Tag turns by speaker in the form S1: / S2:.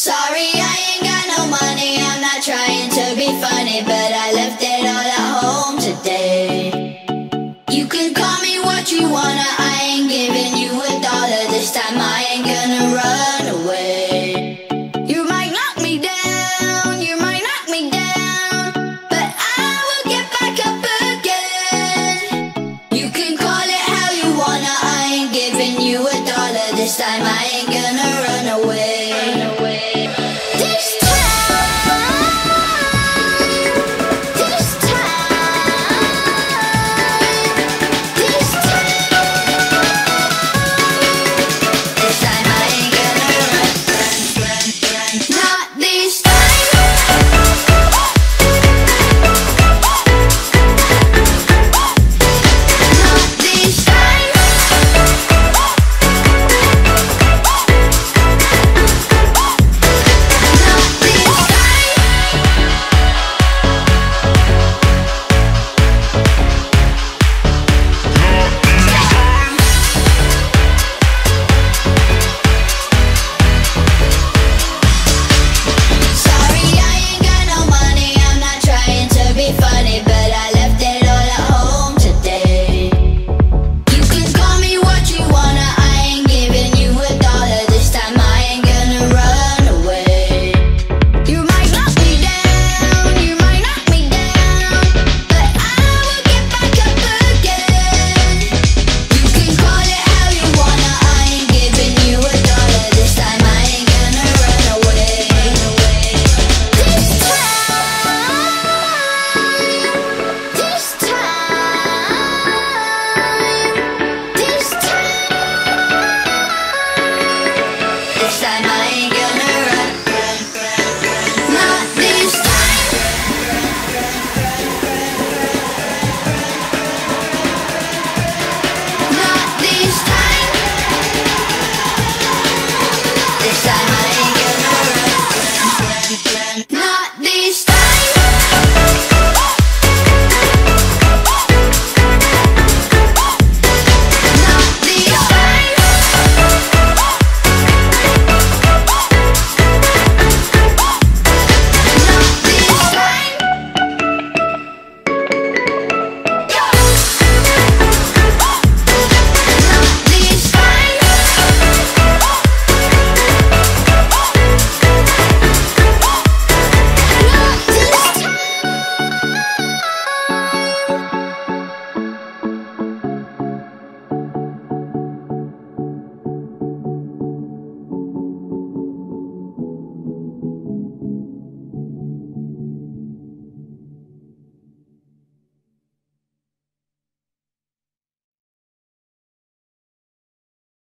S1: Sorry, I ain't got no money. I'm not trying to be funny, but I left it all at home today. You can call me what you wanna. I ain't giving you a dollar this time. I ain't gonna run away.